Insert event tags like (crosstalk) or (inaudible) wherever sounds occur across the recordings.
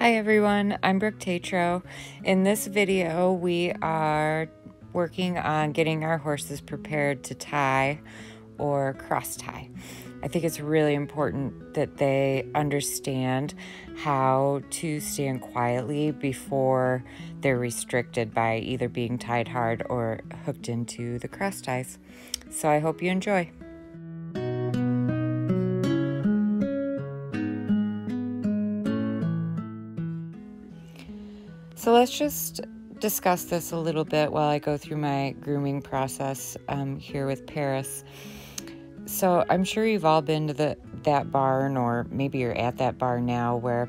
Hi everyone, I'm Brooke Tatrow. In this video, we are working on getting our horses prepared to tie or cross tie. I think it's really important that they understand how to stand quietly before they're restricted by either being tied hard or hooked into the cross ties. So I hope you enjoy. Let's just discuss this a little bit while I go through my grooming process um, here with Paris. So I'm sure you've all been to the that barn, or maybe you're at that barn now, where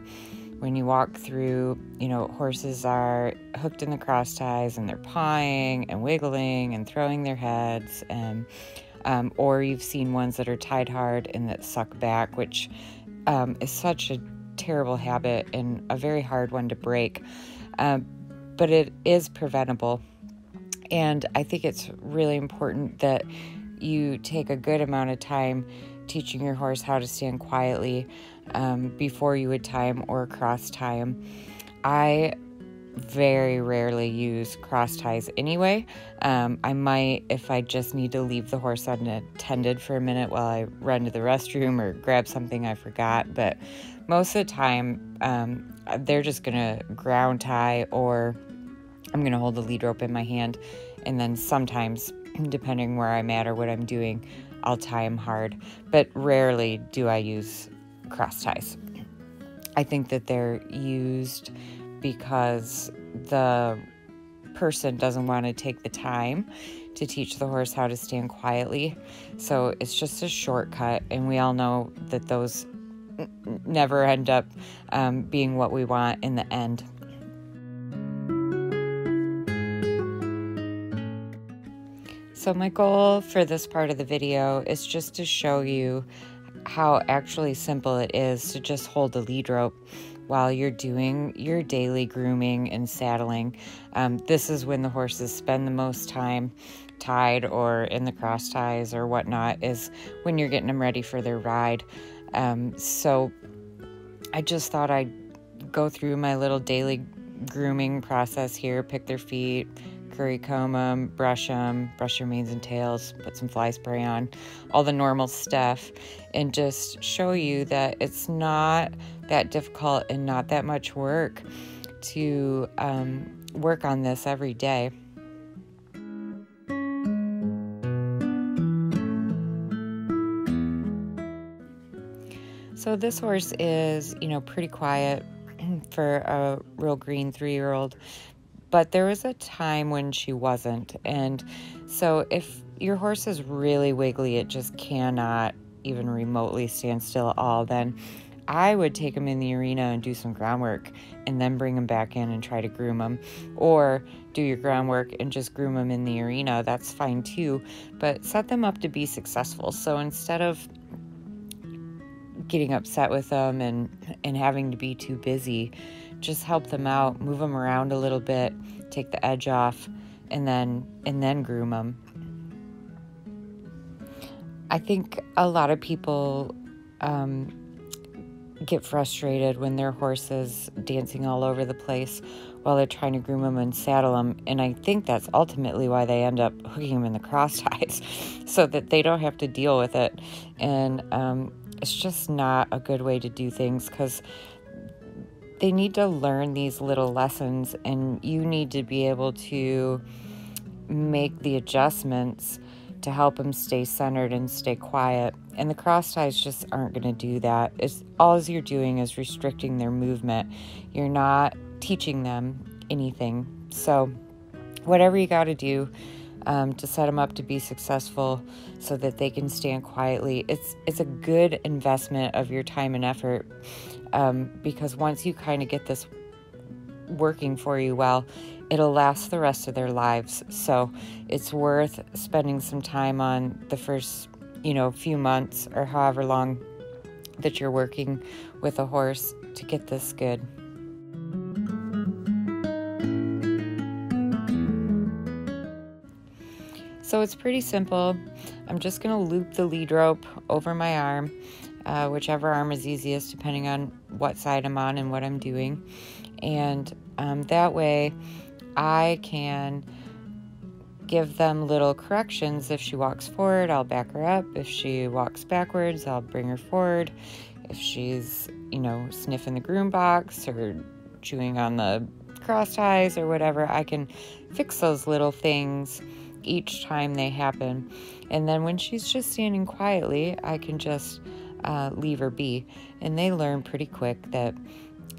when you walk through, you know, horses are hooked in the cross ties and they're pawing and wiggling and throwing their heads, and um, or you've seen ones that are tied hard and that suck back, which um, is such a terrible habit and a very hard one to break um, but it is preventable. And I think it's really important that you take a good amount of time teaching your horse how to stand quietly um, before you would him or cross time. I very rarely use cross ties anyway. Um, I might if I just need to leave the horse unattended for a minute while I run to the restroom or grab something I forgot. But most of the time, um, they're just gonna ground tie or I'm gonna hold the lead rope in my hand. And then sometimes, (clears throat) depending where I'm at or what I'm doing, I'll tie them hard. But rarely do I use cross ties. I think that they're used because the person doesn't want to take the time to teach the horse how to stand quietly. So it's just a shortcut, and we all know that those never end up um, being what we want in the end. So, my goal for this part of the video is just to show you how actually simple it is to just hold the lead rope while you're doing your daily grooming and saddling. Um, this is when the horses spend the most time tied or in the cross ties or whatnot, is when you're getting them ready for their ride. Um, so I just thought I'd go through my little daily grooming process here, pick their feet, curry comb them, brush them, brush your manes and tails, put some fly spray on, all the normal stuff, and just show you that it's not that difficult and not that much work to um, work on this every day. So this horse is, you know, pretty quiet (clears throat) for a real green three-year-old, but there was a time when she wasn't. And so if your horse is really wiggly, it just cannot even remotely stand still at all, then I would take him in the arena and do some groundwork and then bring him back in and try to groom him. Or do your groundwork and just groom him in the arena. That's fine too. But set them up to be successful. So instead of getting upset with them and and having to be too busy just help them out move them around a little bit take the edge off and then and then groom them i think a lot of people um, get frustrated when their horse is dancing all over the place while they're trying to groom them and saddle them. And I think that's ultimately why they end up hooking them in the cross ties (laughs) so that they don't have to deal with it. And um, it's just not a good way to do things because they need to learn these little lessons and you need to be able to make the adjustments to help them stay centered and stay quiet. And the cross ties just aren't going to do that. It's all you're doing is restricting their movement. You're not teaching them anything. So whatever you got to do, um, to set them up to be successful so that they can stand quietly. It's it's a good investment of your time and effort um, because once you kind of get this working for you well, it'll last the rest of their lives. So it's worth spending some time on the first you know few months or however long that you're working with a horse to get this good. So it's pretty simple. I'm just going to loop the lead rope over my arm, uh, whichever arm is easiest depending on what side I'm on and what I'm doing. And um, that way I can give them little corrections. If she walks forward, I'll back her up. If she walks backwards, I'll bring her forward. If she's, you know, sniffing the groom box or chewing on the cross ties or whatever, I can fix those little things each time they happen. And then when she's just standing quietly, I can just uh, leave be. And they learn pretty quick that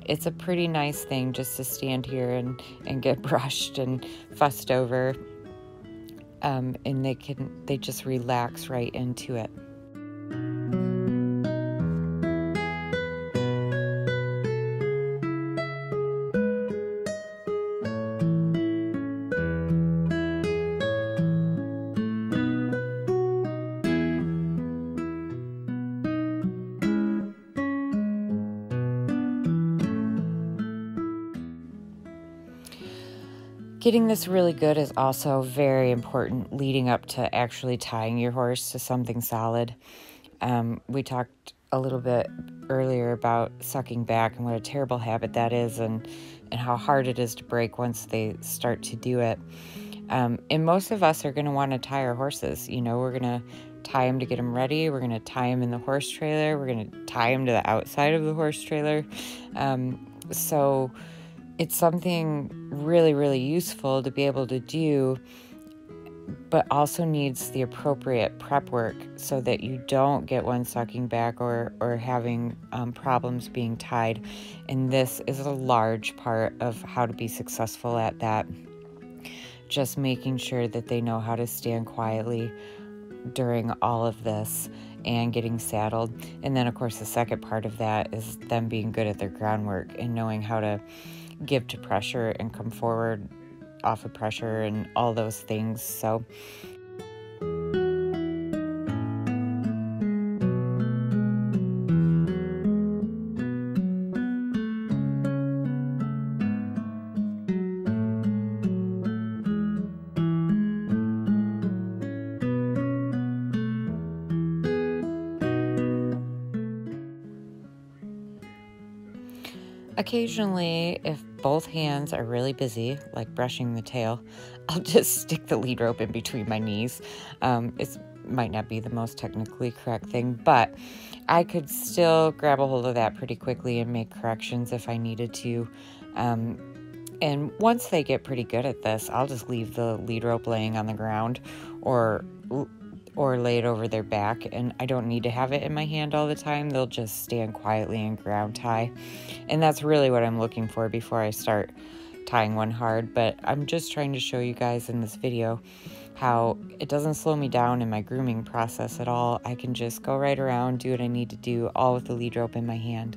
it's a pretty nice thing just to stand here and, and get (laughs) brushed and fussed over um, and they can they just relax right into it. Getting this really good is also very important leading up to actually tying your horse to something solid. Um, we talked a little bit earlier about sucking back and what a terrible habit that is, and, and how hard it is to break once they start to do it. Um, and most of us are going to want to tie our horses. You know, we're going to tie them to get them ready. We're going to tie them in the horse trailer. We're going to tie them to the outside of the horse trailer. Um, so, it's something really, really useful to be able to do, but also needs the appropriate prep work so that you don't get one sucking back or, or having um, problems being tied. And this is a large part of how to be successful at that. Just making sure that they know how to stand quietly during all of this and getting saddled. And then, of course, the second part of that is them being good at their groundwork and knowing how to give to pressure and come forward off of pressure and all those things. So, Occasionally, if both hands are really busy, like brushing the tail, (laughs) I'll just stick the lead rope in between my knees. Um, it might not be the most technically correct thing, but I could still grab a hold of that pretty quickly and make corrections if I needed to. Um, and once they get pretty good at this, I'll just leave the lead rope laying on the ground or or lay it over their back, and I don't need to have it in my hand all the time. They'll just stand quietly and ground tie. And that's really what I'm looking for before I start tying one hard. But I'm just trying to show you guys in this video how it doesn't slow me down in my grooming process at all. I can just go right around, do what I need to do, all with the lead rope in my hand.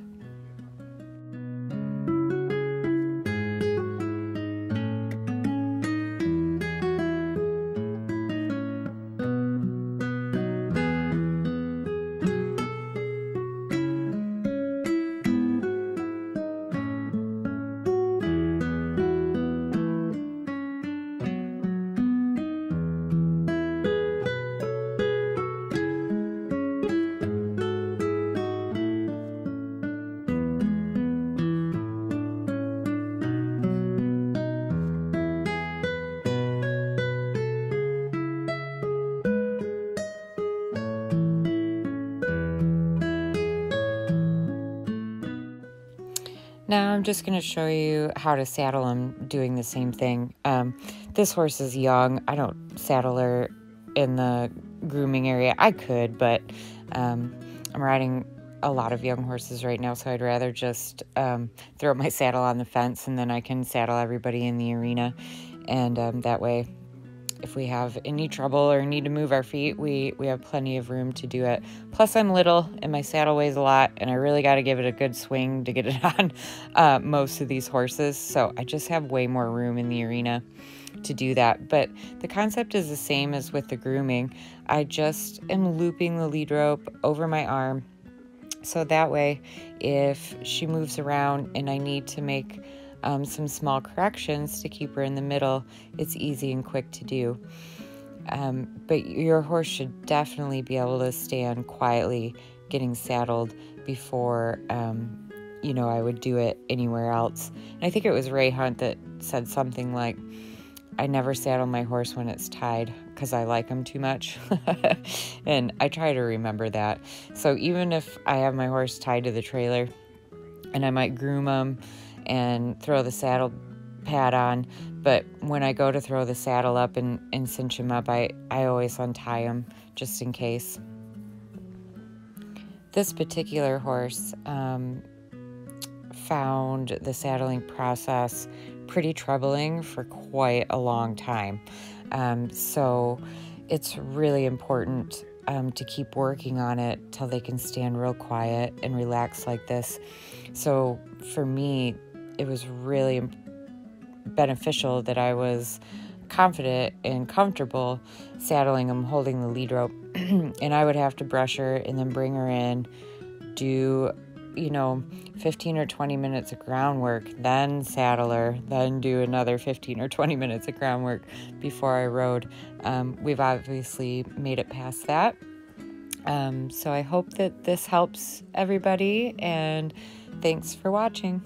Now I'm just going to show you how to saddle him doing the same thing. Um, this horse is young. I don't saddle her in the grooming area. I could, but um, I'm riding a lot of young horses right now, so I'd rather just um, throw my saddle on the fence and then I can saddle everybody in the arena. And um, that way if we have any trouble or need to move our feet, we, we have plenty of room to do it. Plus, I'm little and my saddle weighs a lot, and I really got to give it a good swing to get it (laughs) on uh, most of these horses. So I just have way more room in the arena to do that. But the concept is the same as with the grooming. I just am looping the lead rope over my arm. So that way, if she moves around and I need to make um, some small corrections to keep her in the middle, it's easy and quick to do. Um, but your horse should definitely be able to stand quietly getting saddled before um, you know, I would do it anywhere else. And I think it was Ray Hunt that said something like, I never saddle my horse when it's tied because I like him too much. (laughs) and I try to remember that. So even if I have my horse tied to the trailer and I might groom him and throw the saddle pad on, but when I go to throw the saddle up and, and cinch him up, I, I always untie him just in case. This particular horse um, found the saddling process pretty troubling for quite a long time. Um, so it's really important um, to keep working on it till they can stand real quiet and relax like this. So for me, it was really beneficial that I was confident and comfortable saddling them, holding the lead rope. (clears throat) and I would have to brush her and then bring her in, do you know, 15 or 20 minutes of groundwork, then saddle her, then do another 15 or 20 minutes of groundwork before I rode. Um, we've obviously made it past that. Um, so I hope that this helps everybody, and thanks for watching.